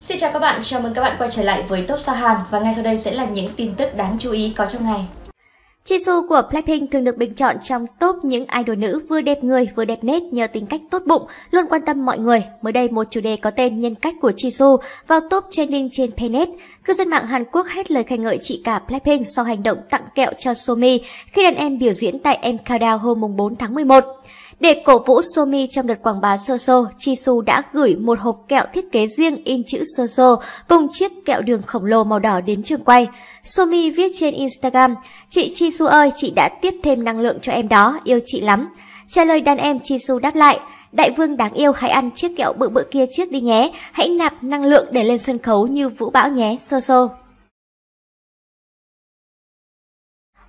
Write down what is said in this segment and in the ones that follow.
Xin chào các bạn, chào mừng các bạn quay trở lại với Top Sa Hàn và ngay sau đây sẽ là những tin tức đáng chú ý có trong ngày. Jisoo của Blackpink thường được bình chọn trong top những idol nữ vừa đẹp người vừa đẹp nét nhờ tính cách tốt bụng, luôn quan tâm mọi người. Mới đây một chủ đề có tên nhân cách của Jisoo vào top trending trên Pnet. Cư dân mạng Hàn Quốc hết lời khen ngợi chị cả Blackpink sau hành động tặng kẹo cho Somi khi đàn em biểu diễn tại M Countdown hôm 4 tháng 11. Để cổ vũ Somi trong đợt quảng bá Soso, Jisoo đã gửi một hộp kẹo thiết kế riêng in chữ Soso cùng chiếc kẹo đường khổng lồ màu đỏ đến trường quay. Somi viết trên Instagram, Chị Jisoo ơi, chị đã tiếp thêm năng lượng cho em đó, yêu chị lắm. Trả lời đàn em Jisoo đáp lại, Đại vương đáng yêu hãy ăn chiếc kẹo bự bự kia trước đi nhé, hãy nạp năng lượng để lên sân khấu như vũ bão nhé, Soso.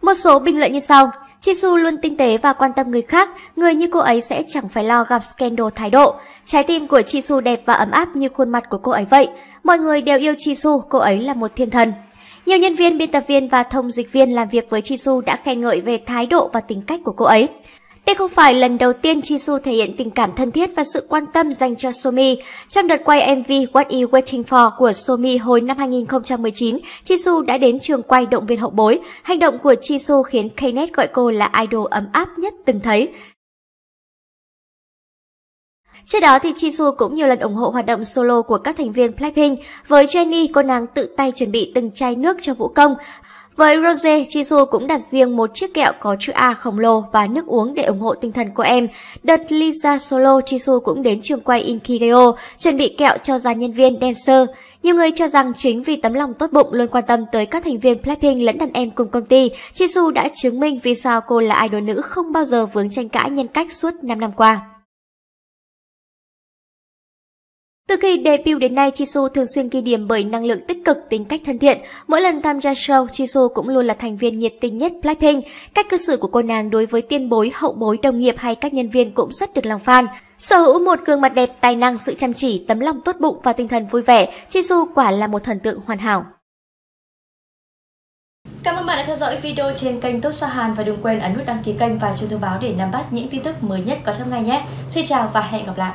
Một số bình luận như sau. Jisoo luôn tinh tế và quan tâm người khác, người như cô ấy sẽ chẳng phải lo gặp scandal thái độ. Trái tim của Jisoo đẹp và ấm áp như khuôn mặt của cô ấy vậy. Mọi người đều yêu Jisoo, cô ấy là một thiên thần. Nhiều nhân viên, biên tập viên và thông dịch viên làm việc với Jisoo đã khen ngợi về thái độ và tính cách của cô ấy. Đây không phải lần đầu tiên Jisoo thể hiện tình cảm thân thiết và sự quan tâm dành cho Somi. Trong đợt quay MV What You Waiting For của Somi hồi năm 2019, Jisoo đã đến trường quay động viên hậu bối. Hành động của Jisoo khiến Knet gọi cô là idol ấm áp nhất từng thấy. Trước đó thì Jisoo cũng nhiều lần ủng hộ hoạt động solo của các thành viên Blackpink. Với Jennie, cô nàng tự tay chuẩn bị từng chai nước cho vũ công. Với Rose, Jisoo cũng đặt riêng một chiếc kẹo có chữ A khổng lồ và nước uống để ủng hộ tinh thần của em. Đợt Lisa solo, Jisoo cũng đến trường quay Inkigeo chuẩn bị kẹo cho dàn nhân viên dancer. Nhiều người cho rằng chính vì tấm lòng tốt bụng luôn quan tâm tới các thành viên Blackpink lẫn đàn em cùng công ty, Jisoo đã chứng minh vì sao cô là idol nữ không bao giờ vướng tranh cãi nhân cách suốt 5 năm qua. Từ khi debut đến nay, Jisoo thường xuyên ghi điểm bởi năng lượng tích cực, tính cách thân thiện. Mỗi lần tham gia show, Jisoo cũng luôn là thành viên nhiệt tình nhất Blackpink. Cách cư xử của cô nàng đối với tiên bối, hậu bối, đồng nghiệp hay các nhân viên cũng rất được lòng fan. Sở hữu một gương mặt đẹp, tài năng, sự chăm chỉ, tấm lòng tốt bụng và tinh thần vui vẻ, Jisoo quả là một thần tượng hoàn hảo. Cảm ơn bạn đã theo dõi video trên kênh Tốt Sa Hàn và đừng quên ấn nút đăng ký kênh và chuông thông báo để nắm bắt những tin tức mới nhất có trong ngày nhé. Xin chào và hẹn gặp lại.